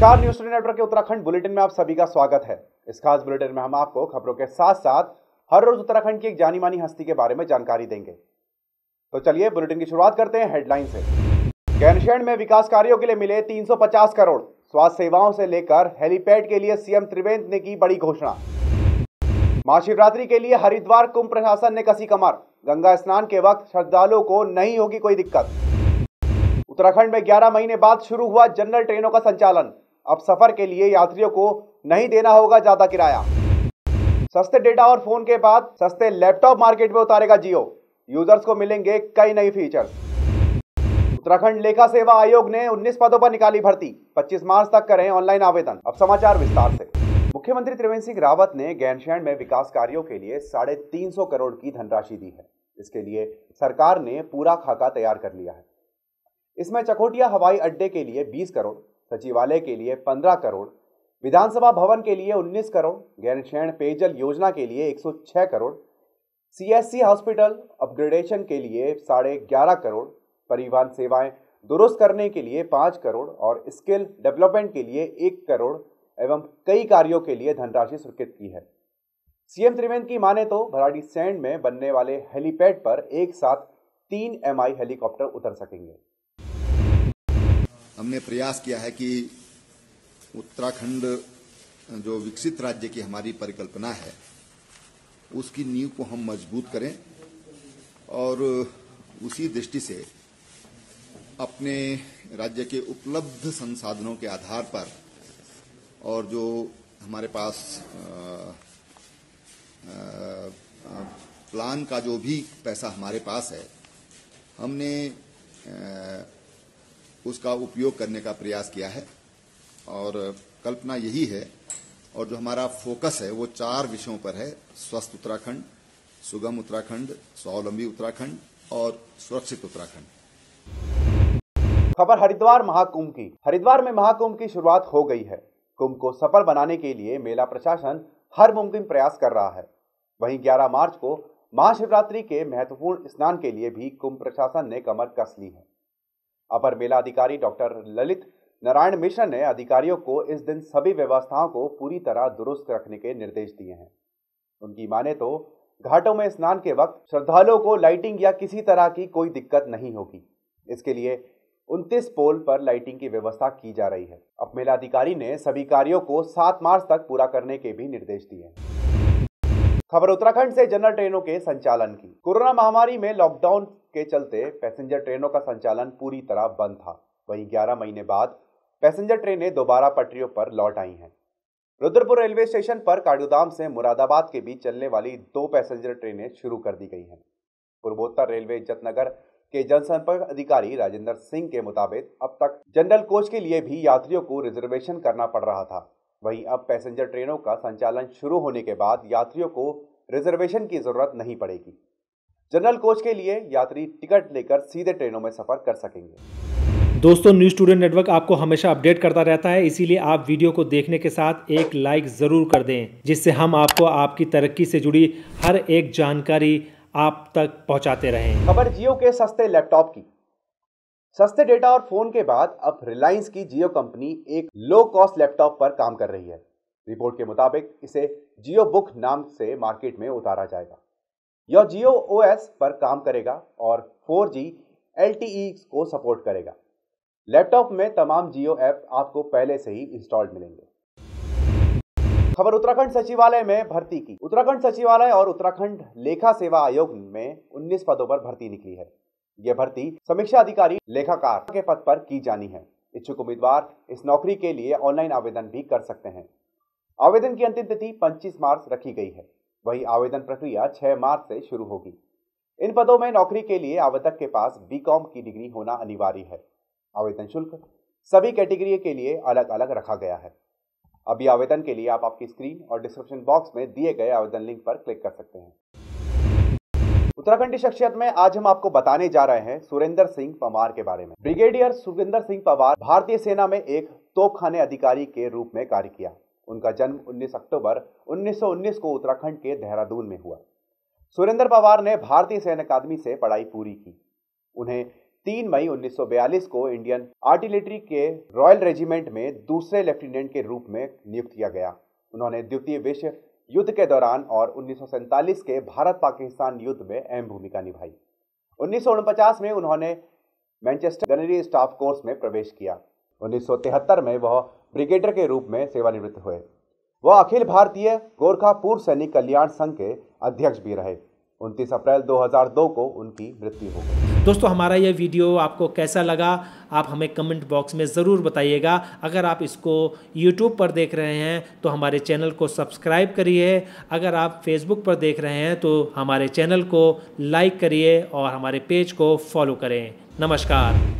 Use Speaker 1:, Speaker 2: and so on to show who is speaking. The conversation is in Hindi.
Speaker 1: नमस्कार न्यूज़ नेटवर्क के उत्तराखंड बुलेटिन में आप सभी का स्वागत है। इस खास बुलेटिन में हम आपको खबरों के साथ साथ हर रोज उत्तराखंड की एक जानी मानी हस्ती के बारे में जानकारी देंगे। तो चलिए बुलेटिन की शुरुआत करते हैं हेडलाइन से। गैनशैंड में विकास कार्यों के लिए मिले 350 करोड़। स्वास्थ्य सेवाओं से लेकर हेलीपैड के लिए सीएम त्रिवेंद्र ने की बड़ी घोषणा। महाशिवरात्रि के लिए हरिद्वार कुंभ प्रशासन ने कसी कमर। गंगा स्नान के वक्त श्रद्धालुओं को नहीं होगी कोई दिक्कत। उत्तराखंड में 11 महीने बाद शुरू हुआ जनरल ट्रेनों का संचालन। अब सफ़र के लिए यात्रियों को नहीं देना होगा ज़्यादा किराया। सस्ते डेटा और फ़ोन के बाद सस्ते लैपटॉप मार्केट में उतारेगा जियो। यूज़र्स को मिलेंगे कई नई फीचर्स। उत्तराखंड लेखा सेवा आयोग ने 19 पदों पर निकाली भर्ती। 25 मार्च तक करें ऑनलाइन आवेदन। अब समाचार विस्तार से। मुख्यमंत्री त्रिवेंद्र सिंह रावत ने गैनशैंड में विकास कार्यों के लिए साढ़े तीन सौ करोड़ की धनराशि दी है। इसके लिए सरकार ने पूरा खाका तैयार कर लिया है। इसमें चकोटिया हवाई अड्डे के लिए 20 करोड़ सचिवालय के लिए 15 करोड़, विधानसभा भवन के लिए 19 करोड़, गैरशैण पेयजल योजना के लिए 106 करोड़, सीएससी हॉस्पिटल अपग्रेडेशन के लिए साढ़े ग्यारह करोड़, परिवहन सेवाएँ दुरुस्त करने के लिए पाँच करोड़ और स्किल डेवलपमेंट के लिए एक करोड़ एवं कई कार्यों के लिए धनराशि स्वीकृत की है। सीएम त्रिवेंद्र की माने तो भराड़ी सैंड में बनने वाले हेलीपैड पर एक साथ तीन एमआई हेलीकॉप्टर उतर सकेंगे।
Speaker 2: हमने प्रयास किया है कि उत्तराखंड, जो विकसित राज्य की हमारी परिकल्पना है, उसकी नींव को हम मज़बूत करें और उसी दृष्टि से अपने राज्य के उपलब्ध संसाधनों के आधार पर और जो हमारे पास प्लान का जो भी पैसा हमारे पास है, हमने उसका उपयोग करने का प्रयास किया है। और कल्पना यही है, और जो हमारा फोकस है, वो चार विषयों पर है, स्वस्थ उत्तराखंड, सुगम उत्तराखंड, स्वावलंबी उत्तराखंड और सुरक्षित उत्तराखंड।
Speaker 1: खबर हरिद्वार महाकुंभ की। हरिद्वार में महाकुंभ की शुरुआत हो गई है। कुंभ को सफल बनाने के लिए मेला प्रशासन हर मुमकिन प्रयास कर रहा है। वहीं 11 मार्च को महाशिवरात्रि के महत्वपूर्ण स्नान के लिए भी कुंभ प्रशासन ने कमर कस ली है। अपर मेला अधिकारी डॉक्टर ललित नारायण मिश्र ने अधिकारियों को इस दिन सभी व्यवस्थाओं को पूरी तरह दुरुस्त रखने के निर्देश दिए हैं। उनकी माने तो घाटों में स्नान के वक्त श्रद्धालुओं को लाइटिंग या किसी तरह की कोई दिक्कत नहीं होगी। इसके लिए 29 पोल पर लाइटिंग की व्यवस्था की जा रही है। अब मेला अधिकारी ने सभी कार्यों को सात मार्च तक पूरा करने के भी निर्देश दिए हैं। खबर उत्तराखंड से जनरल ट्रेनों के संचालन की। कोरोना महामारी में लॉकडाउन के चलते पैसेंजर ट्रेनों का संचालन पूरी तरह बंद था। वहीं 11 महीने बाद पैसेंजर ट्रेनें दोबारा पटरियों पर लौट आई हैं। रुद्रपुर रेलवे स्टेशन पर काडूदाम से मुरादाबाद के बीच चलने वाली दो पैसेंजर ट्रेनें शुरू कर दी गई हैं। पूर्वोत्तर रेलवे इज्जतनगर के जनसंपर्क अधिकारी राजेंद्र सिंह के मुताबिक अब तक जनरल कोच के लिए भी यात्रियों को रिजर्वेशन करना पड़ रहा था। वहीं अब पैसेंजर ट्रेनों का संचालन शुरू होने के बाद यात्रियों को रिजर्वेशन की ज़रूरत नहीं पड़ेगी। जनरल कोच के लिए यात्री टिकट लेकर सीधे ट्रेनों में सफ़र कर सकेंगे।
Speaker 3: दोस्तों न्यूज़ स्टूडेंट नेटवर्क आपको हमेशा अपडेट करता रहता है इसीलिए आप वीडियो को देखने के साथ एक लाइक ज़रूर कर दें जिससे हम आपको आपकी तरक्की से जुड़ी हर एक जानकारी आप तक पहुंचाते रहें।
Speaker 1: खबर जियो के सस्ते लैपटॉप की। सस्ते डेटा और फ़ोन के बाद अब रिलायंस की जियो कंपनी एक लो कॉस्ट लैपटॉप पर काम कर रही है। रिपोर्ट के मुताबिक इसे जियो बुक नाम से मार्केट में उतारा जाएगा। यह जियो ओएस पर काम करेगा और 4G LTE को सपोर्ट करेगा। लैपटॉप में तमाम जियो ऐप आपको पहले से ही इंस्टॉल्ड मिलेंगे। खबर उत्तराखंड सचिवालय में भर्ती की। उत्तराखंड सचिवालय और उत्तराखंड लेखा सेवा आयोग में 19 पदों पर भर्ती निकली है। यह भर्ती समीक्षा अधिकारी, लेखाकार के पद पर की जानी है। इच्छुक उम्मीदवार इस नौकरी के लिए ऑनलाइन आवेदन भी कर सकते हैं। आवेदन की अंतिम तिथि 25 मार्च रखी गई है। वही आवेदन प्रक्रिया 6 मार्च से शुरू होगी। इन पदों में नौकरी के लिए आवेदक के पास बीकॉम की डिग्री होना अनिवार्य है। आवेदन शुल्क सभी कैटेगरी के लिए अलग अलग रखा गया है। अभी आवेदन के लिए आप आपकी स्क्रीन और डिस्क्रिप्शन बॉक्स में दिए गए आवेदन लिंक पर क्लिक कर सकते हैं। उत्तराखंड शख्सियत में आज हम आपको बताने जा रहे हैं सुरेंद्र सिंह पवार के बारे में। ब्रिगेडियर सुरेंद्र सिंह पवार भारतीय सेना में एक तोपखाने अधिकारी के रूप में कार्य किया। उनका जन्म 19 अक्टूबर 1919 को उत्तराखंड के देहरादून में हुआ। सुरेंद्र पवार ने भारतीय सैन्य अकादमी से पढ़ाई पूरी की। उन्हें 3 मई 1942 को इंडियन आर्टिलरी के रॉयल रेजिमेंट में दूसरे लेफ्टिनेंट के रूप में नियुक्त किया गया। उन्होंने द्वितीय विश्व युद्ध के दौरान और उन्नीस सौ सैंतालीस के भारत पाकिस्तान युद्ध में अहम भूमिका निभाई। उन्नीस में उन्होंने मैनचेस्टर गनरी स्टाफ कोर्स में प्रवेश किया। 1973 में वह ब्रिगेडियर के रूप में सेवानिवृत्त हुए। वह अखिल भारतीय गोरखा पूर्व सैनिक कल्याण संघ के अध्यक्ष भी रहे। 29 अप्रैल 2002 को उनकी मृत्यु हो गई।
Speaker 3: दोस्तों, हमारा यह वीडियो आपको कैसा लगा, आप हमें कमेंट बॉक्स में ज़रूर बताइएगा। अगर आप इसको यूट्यूब पर देख रहे हैं तो हमारे चैनल को सब्सक्राइब करिए। अगर आप फेसबुक पर देख रहे हैं तो हमारे चैनल को लाइक करिए और हमारे पेज को फॉलो करें। नमस्कार।